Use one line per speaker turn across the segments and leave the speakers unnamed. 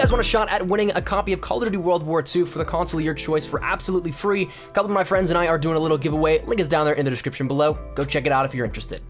guys want a shot at winning a copy of Call of Duty World War II for the console of your choice for absolutely free, a couple of my friends and I are doing a little giveaway. Link is down there in the description below. Go check it out if you're interested.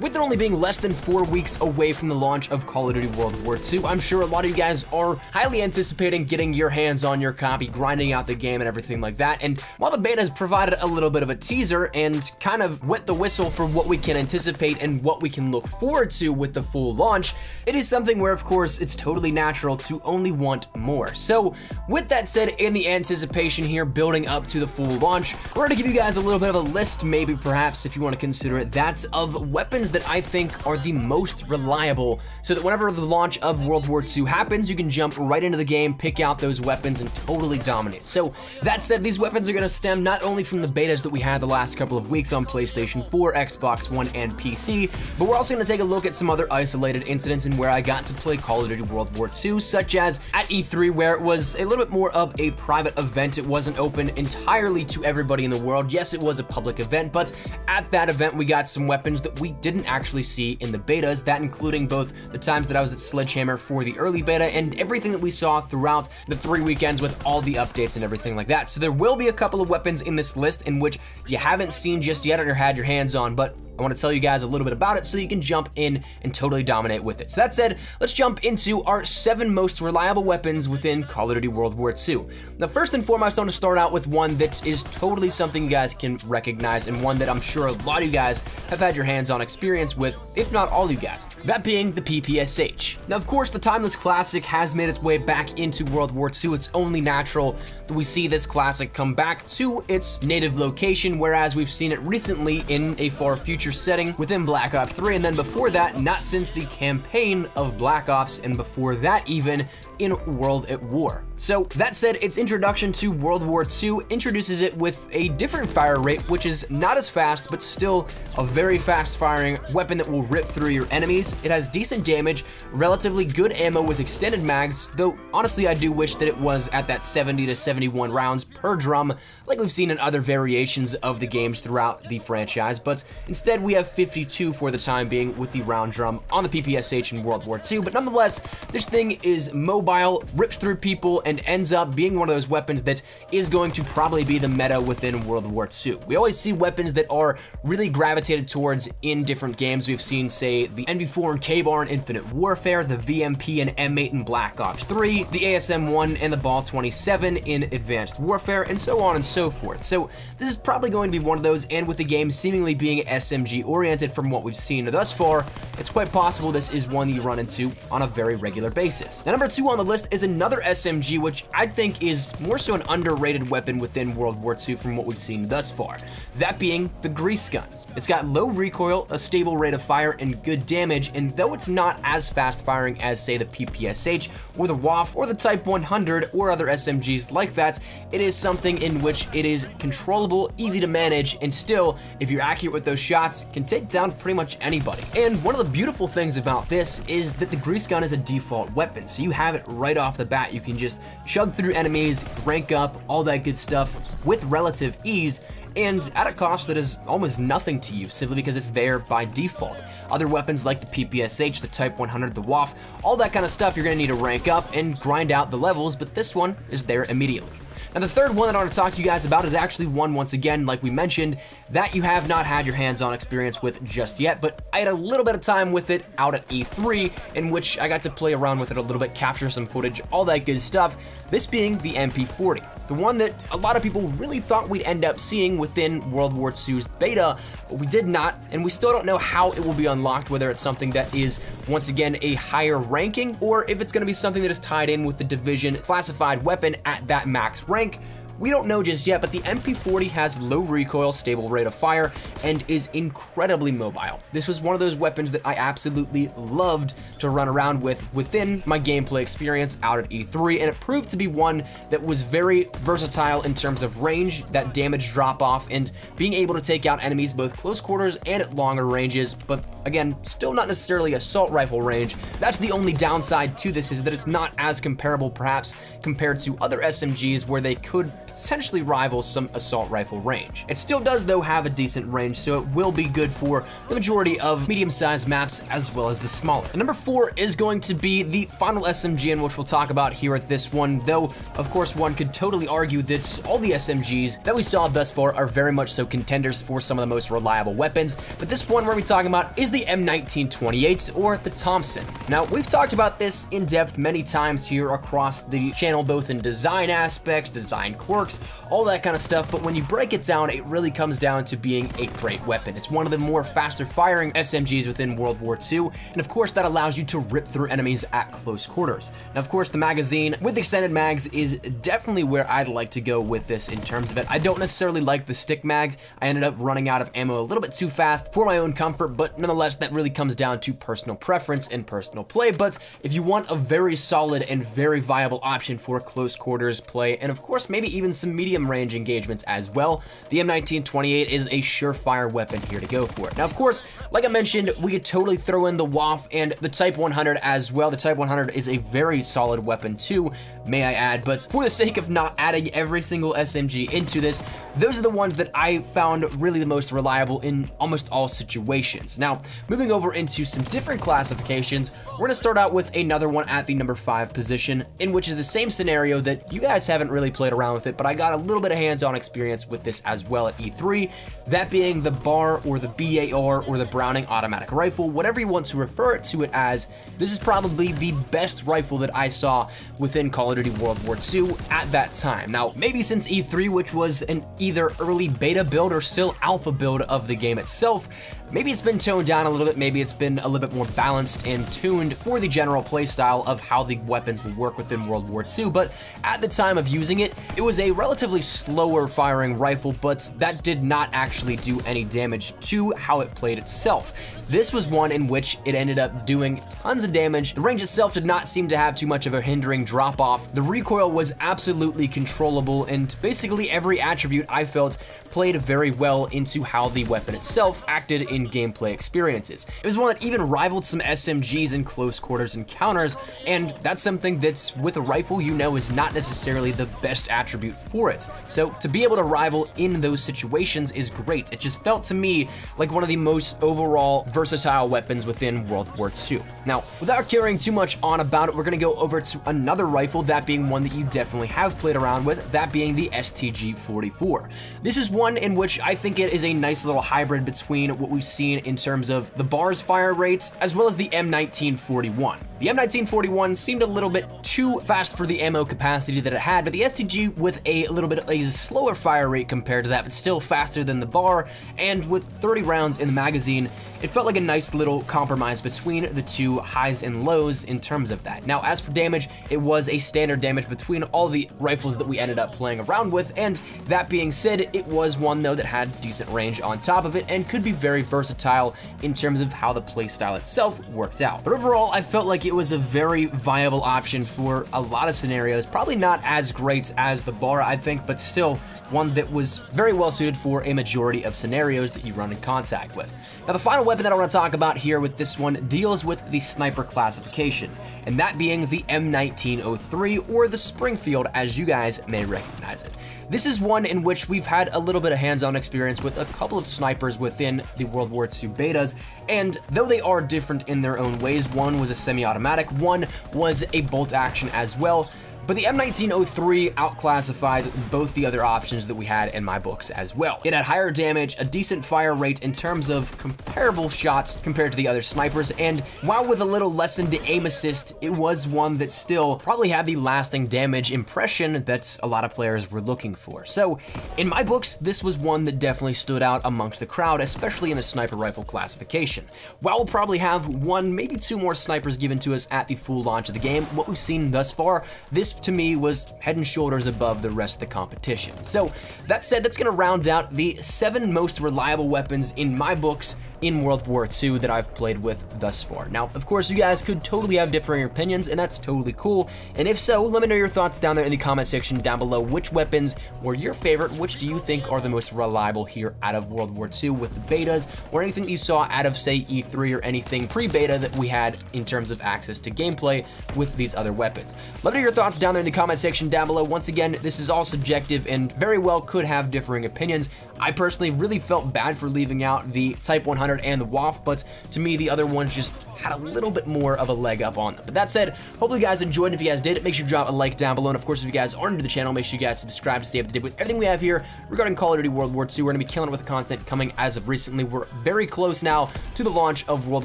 With it only being less than four weeks away from the launch of Call of Duty World War II, I'm sure a lot of you guys are highly anticipating getting your hands on your copy, grinding out the game and everything like that. And while the beta has provided a little bit of a teaser and kind of wet the whistle for what we can anticipate and what we can look forward to with the full launch, it is something where, of course, it's totally natural to only want more. So with that said, in the anticipation here, building up to the full launch, we're gonna give you guys a little bit of a list, maybe perhaps if you wanna consider it, that's of weapons that I think are the most reliable so that whenever the launch of World War II happens, you can jump right into the game, pick out those weapons, and totally dominate. So that said, these weapons are gonna stem not only from the betas that we had the last couple of weeks on PlayStation 4, Xbox One, and PC, but we're also gonna take a look at some other isolated incidents in where I got to play Call of Duty World War II, such as at E3 where it was a little bit more of a private event. It wasn't open entirely to everybody in the world. Yes, it was a public event, but at that event, we got some weapons that we didn't didn't actually see in the betas, that including both the times that I was at Sledgehammer for the early beta and everything that we saw throughout the three weekends with all the updates and everything like that. So there will be a couple of weapons in this list in which you haven't seen just yet or had your hands on, but I want to tell you guys a little bit about it so you can jump in and totally dominate with it. So that said, let's jump into our seven most reliable weapons within Call of Duty World War II. Now, first and foremost, I want to start out with one that is totally something you guys can recognize and one that I'm sure a lot of you guys have had your hands-on experience with, if not all you guys. That being the PPSH. Now, of course, the Timeless Classic has made its way back into World War II. It's only natural that we see this classic come back to its native location, whereas we've seen it recently in a far future setting within Black Ops 3, and then before that, not since the campaign of Black Ops, and before that even, in World at War. So that said, its introduction to World War II introduces it with a different fire rate, which is not as fast, but still a very fast firing weapon that will rip through your enemies. It has decent damage, relatively good ammo with extended mags, though honestly I do wish that it was at that 70 to 71 rounds per drum, like we've seen in other variations of the games throughout the franchise, but instead we have 52 for the time being with the round drum on the PPSH in World War II, but nonetheless, this thing is mobile, rips through people, and ends up being one of those weapons that is going to probably be the meta within World War II. We always see weapons that are really gravitated towards in different games. We've seen, say, the NV4 and K-Bar in Infinite Warfare, the VMP and M8 in Black Ops 3, the ASM-1 and the Bal-27 in Advanced Warfare, and so on and so forth. So this is probably going to be one of those, and with the game seemingly being SMG oriented from what we've seen thus far, it's quite possible this is one you run into on a very regular basis. Now, number two on the list is another SMG which I think is more so an underrated weapon within World War II from what we've seen thus far. That being the grease gun. It's got low recoil, a stable rate of fire, and good damage, and though it's not as fast firing as, say, the PPSH, or the WAF, or the Type 100, or other SMGs like that, it is something in which it is controllable, easy to manage, and still, if you're accurate with those shots, can take down pretty much anybody. And one of the beautiful things about this is that the grease gun is a default weapon, so you have it right off the bat. You can just chug through enemies, rank up, all that good stuff with relative ease, and at a cost that is almost nothing to you simply because it's there by default. Other weapons like the PPSH, the Type 100, the WAF, all that kind of stuff you're gonna need to rank up and grind out the levels, but this one is there immediately. And the third one that I want to talk to you guys about is actually one, once again, like we mentioned, that you have not had your hands-on experience with just yet, but I had a little bit of time with it out at E3, in which I got to play around with it a little bit, capture some footage, all that good stuff, this being the MP40, the one that a lot of people really thought we'd end up seeing within World War II's beta, but we did not, and we still don't know how it will be unlocked, whether it's something that is, once again, a higher ranking, or if it's gonna be something that is tied in with the Division classified weapon at that max rank, we don't know just yet, but the MP40 has low recoil, stable rate of fire, and is incredibly mobile. This was one of those weapons that I absolutely loved to run around with within my gameplay experience out at E3, and it proved to be one that was very versatile in terms of range, that damage drop off, and being able to take out enemies both close quarters and at longer ranges, but again, still not necessarily assault rifle range. That's the only downside to this is that it's not as comparable perhaps compared to other SMGs where they could potentially rival some assault rifle range. It still does though have a decent range, so it will be good for the majority of medium-sized maps as well as the smaller. And number four is going to be the final SMG in which we'll talk about here at this one, though of course one could totally argue that all the SMGs that we saw thus far are very much so contenders for some of the most reliable weapons, but this one we're going to be talking about is the M1928 or the Thompson. Now, we've talked about this in depth many times here across the channel, both in design aspects, design quirks, all that kind of stuff, but when you break it down, it really comes down to being a great weapon. It's one of the more faster firing SMGs within World War II, and of course that allows you to rip through enemies at close quarters. Now, of course, the magazine with extended mags is definitely where I'd like to go with this in terms of it. I don't necessarily like the stick mags. I ended up running out of ammo a little bit too fast for my own comfort, but nonetheless, that really comes down to personal preference and personal play. But if you want a very solid and very viable option for close quarters play, and of course, maybe even some medium range engagements as well, the M1928 is a surefire weapon here to go for it. Now, of course, like I mentioned, we could totally throw in the WAF and the Type 100 as well. The Type 100 is a very solid weapon too, may I add, but for the sake of not adding every single SMG into this, those are the ones that I found really the most reliable in almost all situations. Now, moving over into some different classifications, we're gonna start out with another one at the number five position, in which is the same scenario that you guys haven't really played around with it, but I got a little bit of hands-on experience with this as well at E3, that being the BAR or the BAR or the Browning automatic rifle, whatever you want to refer to it as, this is probably the best rifle that I saw within Call of Duty World War II at that time. Now, maybe since E3, which was an either early beta build or still alpha build of the game itself, Maybe it's been toned down a little bit, maybe it's been a little bit more balanced and tuned for the general playstyle of how the weapons will work within World War II, but at the time of using it, it was a relatively slower firing rifle, but that did not actually do any damage to how it played itself. This was one in which it ended up doing tons of damage. The range itself did not seem to have too much of a hindering drop off. The recoil was absolutely controllable and basically every attribute I felt played very well into how the weapon itself acted in gameplay experiences. It was one that even rivaled some SMGs in close quarters encounters, and that's something that's with a rifle you know is not necessarily the best attribute for it. So to be able to rival in those situations is great. It just felt to me like one of the most overall versatile weapons within World War II. Now, without carrying too much on about it, we're gonna go over to another rifle, that being one that you definitely have played around with, that being the STG-44. This is one in which I think it is a nice little hybrid between what we've seen in terms of the BAR's fire rates, as well as the M1941. The M1941 seemed a little bit too fast for the ammo capacity that it had, but the STG with a little bit a slower fire rate compared to that, but still faster than the BAR, and with 30 rounds in the magazine, it felt like a nice little compromise between the two highs and lows in terms of that. Now, as for damage, it was a standard damage between all the rifles that we ended up playing around with, and that being said, it was one though that had decent range on top of it and could be very versatile in terms of how the playstyle itself worked out. But overall, I felt like it was a very viable option for a lot of scenarios. Probably not as great as the bar, I think, but still one that was very well suited for a majority of scenarios that you run in contact with. Now the final weapon that I want to talk about here with this one deals with the sniper classification, and that being the M1903 or the Springfield as you guys may recognize it. This is one in which we've had a little bit of hands-on experience with a couple of snipers within the World War II betas, and though they are different in their own ways, one was a semi-automatic, one was a bolt action as well, but the M1903 outclassifies both the other options that we had in my books as well. It had higher damage, a decent fire rate in terms of comparable shots compared to the other snipers, and while with a little lessened aim assist, it was one that still probably had the lasting damage impression that a lot of players were looking for. So in my books, this was one that definitely stood out amongst the crowd, especially in the sniper rifle classification. While we'll probably have one, maybe two more snipers given to us at the full launch of the game, what we've seen thus far, this to me was head and shoulders above the rest of the competition. So that said, that's gonna round out the seven most reliable weapons in my books in World War II that I've played with thus far. Now, of course, you guys could totally have differing opinions, and that's totally cool. And if so, let me know your thoughts down there in the comment section down below. Which weapons were your favorite? Which do you think are the most reliable here out of World War II with the betas, or anything you saw out of, say, E3 or anything pre-beta that we had in terms of access to gameplay with these other weapons? Let me know your thoughts down down there in the comment section down below. Once again, this is all subjective and very well could have differing opinions. I personally really felt bad for leaving out the Type 100 and the WAF, but to me, the other ones just had a little bit more of a leg up on them. But that said, hopefully you guys enjoyed. If you guys did, make sure you drop a like down below. And of course, if you guys are new to the channel, make sure you guys subscribe to stay up to date with everything we have here regarding Call of Duty World War II. We're going to be killing it with the content coming as of recently. We're very close now to the launch of World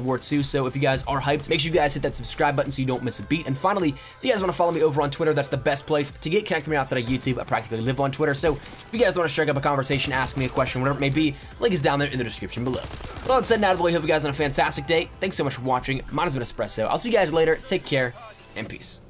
War II. So if you guys are hyped, make sure you guys hit that subscribe button so you don't miss a beat. And finally, if you guys want to follow me over on Twitter, that's the best place to get connected with me outside of YouTube. I practically live on Twitter. So if you guys want to strike up a conversation, ask me a question, whatever it may be, link is down there in the description below. Well, that said, now, I hope you guys on a fantastic day. Thanks so much for watching watching Montezuma Espresso. I'll see you guys later. Take care and peace.